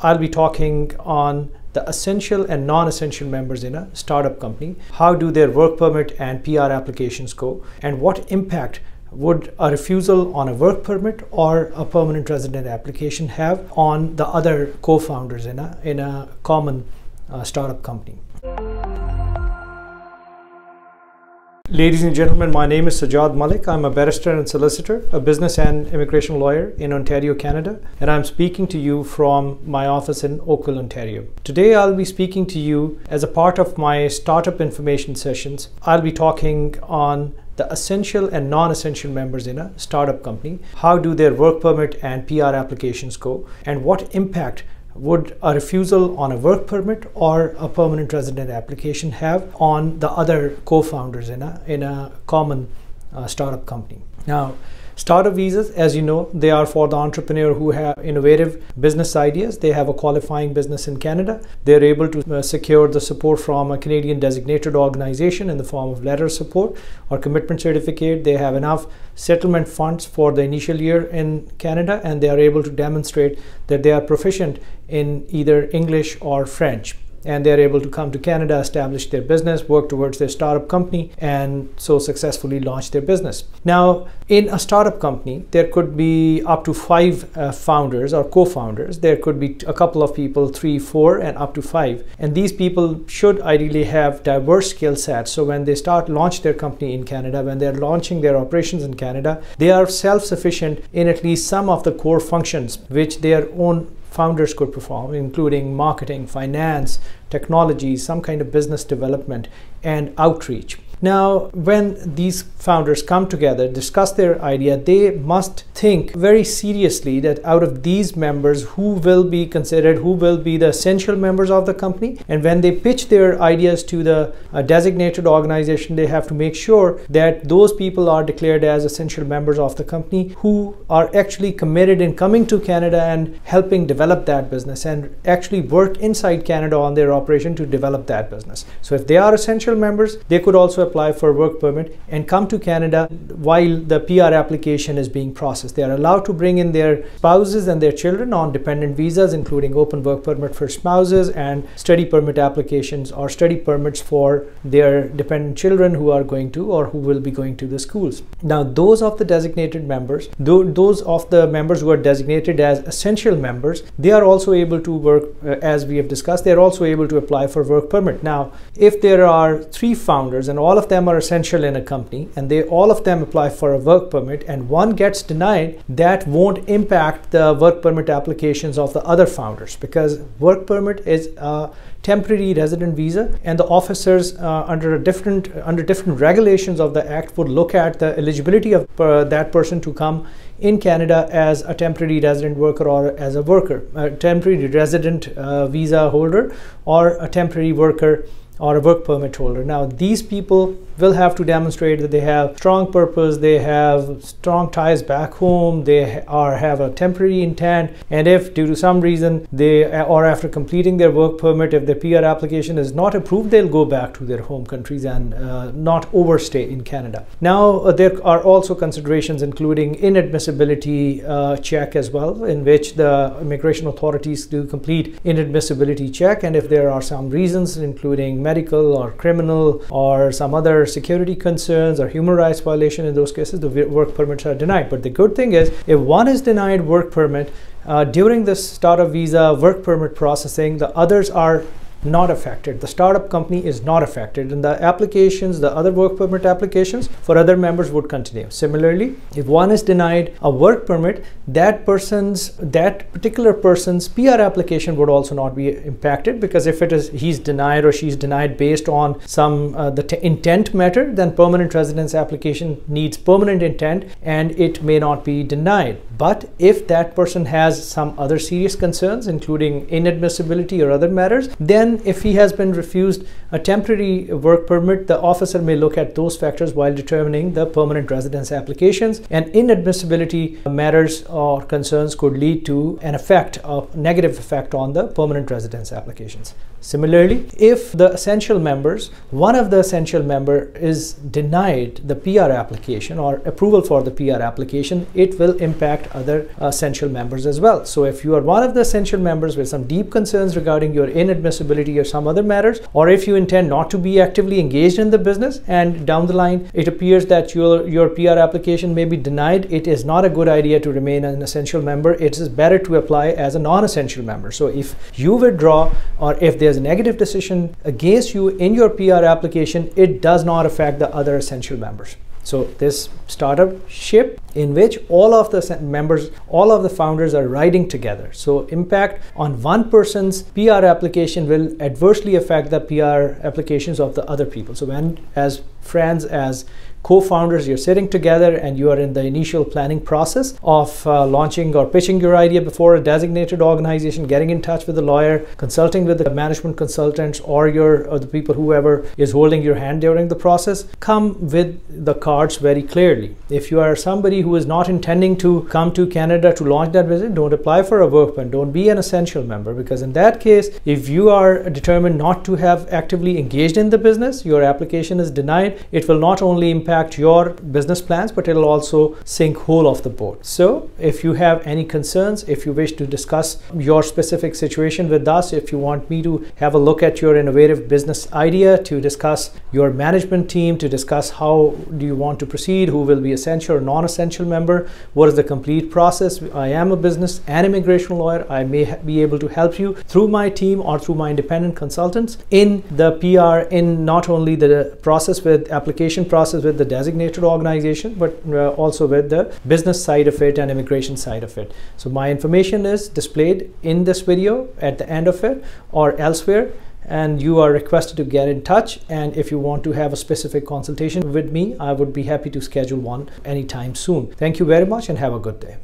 I'll be talking on the essential and non-essential members in a startup company. How do their work permit and PR applications go? And what impact would a refusal on a work permit or a permanent resident application have on the other co-founders in a, in a common uh, startup company? Ladies and gentlemen, my name is Sajjad Malik. I'm a barrister and solicitor, a business and immigration lawyer in Ontario, Canada, and I'm speaking to you from my office in Oakville, Ontario. Today, I'll be speaking to you as a part of my startup information sessions. I'll be talking on the essential and non-essential members in a startup company. How do their work permit and PR applications go? And what impact would a refusal on a work permit or a permanent resident application have on the other co-founders in a, in a common uh, startup company? Now, Startup visas, as you know, they are for the entrepreneur who have innovative business ideas. They have a qualifying business in Canada. They're able to uh, secure the support from a Canadian designated organization in the form of letter support or commitment certificate. They have enough settlement funds for the initial year in Canada and they are able to demonstrate that they are proficient in either English or French and they're able to come to Canada, establish their business, work towards their startup company, and so successfully launch their business. Now, in a startup company, there could be up to five uh, founders or co founders. There could be a couple of people, three, four, and up to five. And these people should ideally have diverse skill sets. So when they start launch their company in Canada, when they're launching their operations in Canada, they are self sufficient in at least some of the core functions which their own founders could perform, including marketing, finance, technology, some kind of business development, and outreach. Now, when these founders come together, discuss their idea, they must think very seriously that out of these members, who will be considered, who will be the essential members of the company. And when they pitch their ideas to the uh, designated organization, they have to make sure that those people are declared as essential members of the company who are actually committed in coming to Canada and helping develop that business and actually work inside Canada on their operation to develop that business. So if they are essential members, they could also apply for work permit and come to Canada while the PR application is being processed. They are allowed to bring in their spouses and their children on dependent visas, including open work permit for spouses and study permit applications or study permits for their dependent children who are going to or who will be going to the schools. Now, those of the designated members, those of the members who are designated as essential members, they are also able to work, uh, as we have discussed, they are also able to apply for work permit. Now, if there are three founders and all all of them are essential in a company and they all of them apply for a work permit and one gets denied, that won't impact the work permit applications of the other founders because work permit is a temporary resident visa and the officers uh, under a different under different regulations of the act would look at the eligibility of uh, that person to come in Canada as a temporary resident worker or as a worker, a temporary resident uh, visa holder or a temporary worker or a work permit holder. Now, these people will have to demonstrate that they have strong purpose, they have strong ties back home, they are have a temporary intent, and if due to some reason they or after completing their work permit, if their PR application is not approved, they'll go back to their home countries and uh, not overstay in Canada. Now, uh, there are also considerations including inadmissibility uh, check as well, in which the immigration authorities do complete inadmissibility check, and if there are some reasons, including medical or criminal or some other security concerns or human rights violation in those cases the work permits are denied but the good thing is if one is denied work permit uh, during this startup visa work permit processing the others are not affected. The startup company is not affected, and the applications, the other work permit applications for other members would continue. Similarly, if one is denied a work permit, that person's that particular person's PR application would also not be impacted because if it is he's denied or she's denied based on some uh, the intent matter, then permanent residence application needs permanent intent and it may not be denied. But if that person has some other serious concerns, including inadmissibility or other matters, then then if he has been refused a temporary work permit, the officer may look at those factors while determining the permanent residence applications. And inadmissibility matters or concerns could lead to an effect, a negative effect on the permanent residence applications. Similarly, if the essential members, one of the essential member is denied the PR application or approval for the PR application, it will impact other essential members as well. So if you are one of the essential members with some deep concerns regarding your inadmissibility or some other matters, or if you intend not to be actively engaged in the business and down the line it appears that your, your PR application may be denied, it is not a good idea to remain an essential member. It is better to apply as a non-essential member. So if you withdraw or if there's a negative decision against you in your PR application, it does not affect the other essential members. So this startup ship in which all of the members, all of the founders are riding together. So impact on one person's PR application will adversely affect the PR applications of the other people. So when as friends, as co-founders. You're sitting together and you are in the initial planning process of uh, launching or pitching your idea before a designated organization getting in touch with the lawyer consulting with the management consultants or your or the people whoever is holding your hand during the process. Come with the cards very clearly. If you are somebody who is not intending to come to canada to launch that visit don't apply for a work permit. Don't be an essential member because in that case if you are determined not to have actively engaged in the business your application is denied it will not only impact your business plans, but it'll also sink whole of the boat. So if you have any concerns, if you wish to discuss your specific situation with us, if you want me to have a look at your innovative business idea, to discuss your management team, to discuss how do you want to proceed, who will be essential or non-essential member, what is the complete process. I am a business and immigration lawyer. I may be able to help you through my team or through my independent consultants in the PR, in not only the process application process with the designated organization, but uh, also with the business side of it and immigration side of it. So my information is displayed in this video at the end of it or elsewhere and you are requested to get in touch. And if you want to have a specific consultation with me i would be happy to schedule one anytime soon. Thank you very much and have a good day